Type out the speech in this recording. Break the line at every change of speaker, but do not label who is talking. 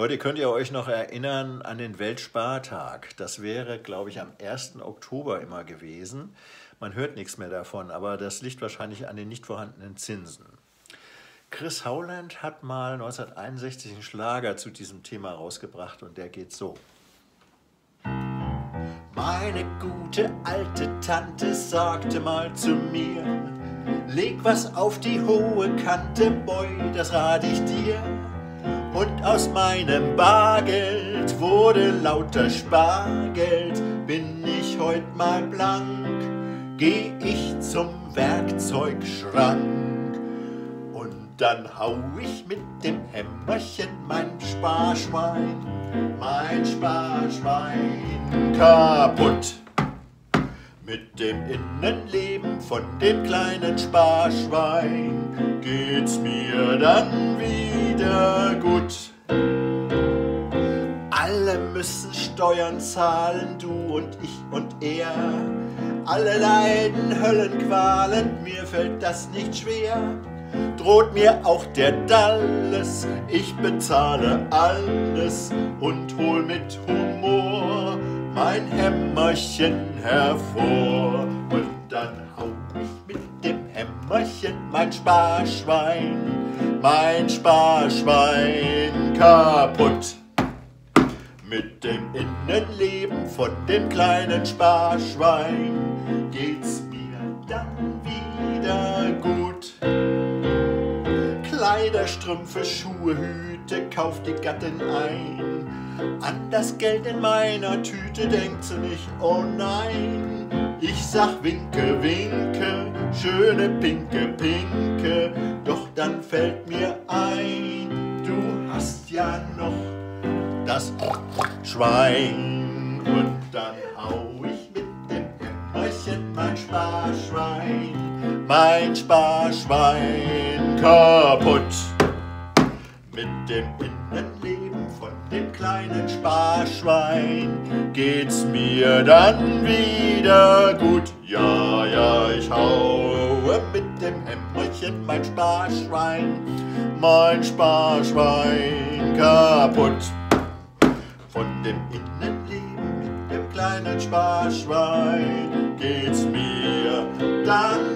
Leute, könnt ihr euch noch erinnern an den Weltspartag? Das wäre, glaube ich, am 1. Oktober immer gewesen. Man hört nichts mehr davon, aber das liegt wahrscheinlich an den nicht vorhandenen Zinsen. Chris Howland hat mal 1961 einen Schlager zu diesem Thema rausgebracht und der geht so. Meine gute alte Tante sagte mal zu mir, leg was auf die hohe Kante, boy, das rat ich dir. Und aus meinem Bargeld wurde lauter Spargeld, bin ich heut mal blank, geh ich zum Werkzeugschrank dann hau ich mit dem Hämmerchen mein Sparschwein, mein Sparschwein kaputt. Mit dem Innenleben von dem kleinen Sparschwein geht's mir dann wieder. Alle müssen Steuern zahlen, du und ich und er. Alle leiden Höllenqualen, mir fällt das nicht schwer droht mir auch der Dalles. Ich bezahle alles und hol mit Humor mein Hämmerchen hervor. Und dann hau ich mit dem Hämmerchen mein Sparschwein, mein Sparschwein kaputt. Mit dem Innenleben von dem kleinen Sparschwein geht's mir dann wieder gut. Kleider, Strümpfe, Schuhe, Hüte kauft die Gattin ein. An das Geld in meiner Tüte denkt sie nicht, oh nein. Ich sag winke, winke, schöne pinke, pinke, doch dann fällt mir ein, du hast ja noch das Schwein. Und dann hau ich mit dem Hämmerchen mein Sparschwein, mein Sparschwein kaputt. Mit dem Innenleben von dem kleinen Sparschwein geht's mir dann wieder gut. Ja, ja, ich haue mit dem Hämmerchen mein Sparschwein, mein Sparschwein kaputt. Sparschwein. Geht's mir dann